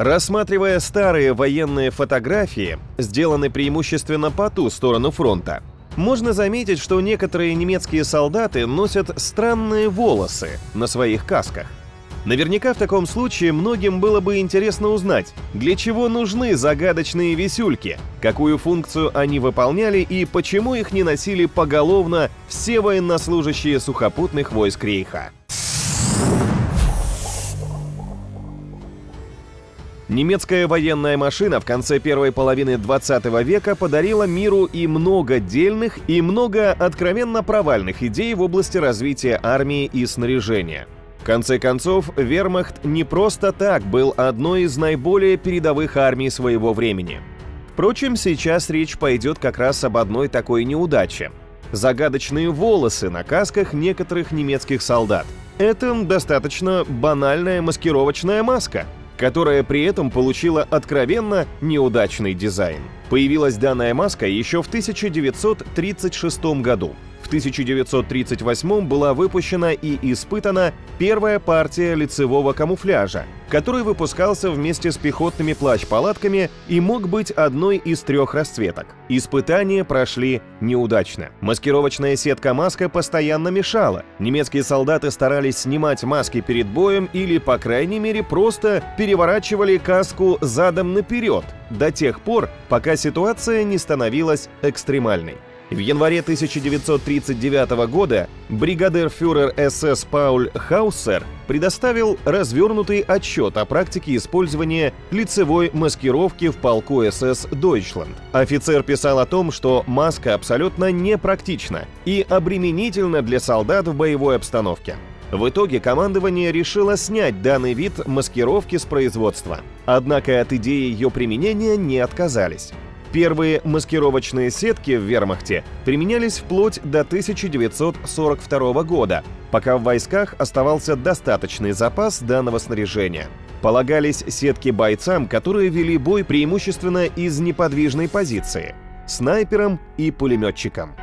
Рассматривая старые военные фотографии, сделанные преимущественно по ту сторону фронта, можно заметить, что некоторые немецкие солдаты носят странные волосы на своих касках. Наверняка в таком случае многим было бы интересно узнать, для чего нужны загадочные висюльки, какую функцию они выполняли и почему их не носили поголовно все военнослужащие сухопутных войск Рейха. Немецкая военная машина в конце первой половины 20 века подарила миру и много дельных, и много откровенно провальных идей в области развития армии и снаряжения. В конце концов, вермахт не просто так был одной из наиболее передовых армий своего времени. Впрочем, сейчас речь пойдет как раз об одной такой неудаче. Загадочные волосы на касках некоторых немецких солдат. Это достаточно банальная маскировочная маска – которая при этом получила откровенно неудачный дизайн. Появилась данная маска еще в 1936 году. 1938 была выпущена и испытана первая партия лицевого камуфляжа, который выпускался вместе с пехотными плащ-палатками и мог быть одной из трех расцветок. Испытания прошли неудачно. Маскировочная сетка-маска постоянно мешала. Немецкие солдаты старались снимать маски перед боем или, по крайней мере, просто переворачивали каску задом наперед до тех пор, пока ситуация не становилась экстремальной. В январе 1939 года бригадир-фюрер СС Пауль Хаусер предоставил развернутый отчет о практике использования лицевой маскировки в полку СС «Дойчланд». Офицер писал о том, что маска абсолютно непрактична и обременительна для солдат в боевой обстановке. В итоге командование решило снять данный вид маскировки с производства. Однако от идеи ее применения не отказались. Первые маскировочные сетки в вермахте применялись вплоть до 1942 года, пока в войсках оставался достаточный запас данного снаряжения. Полагались сетки бойцам, которые вели бой преимущественно из неподвижной позиции – снайперам и пулеметчикам.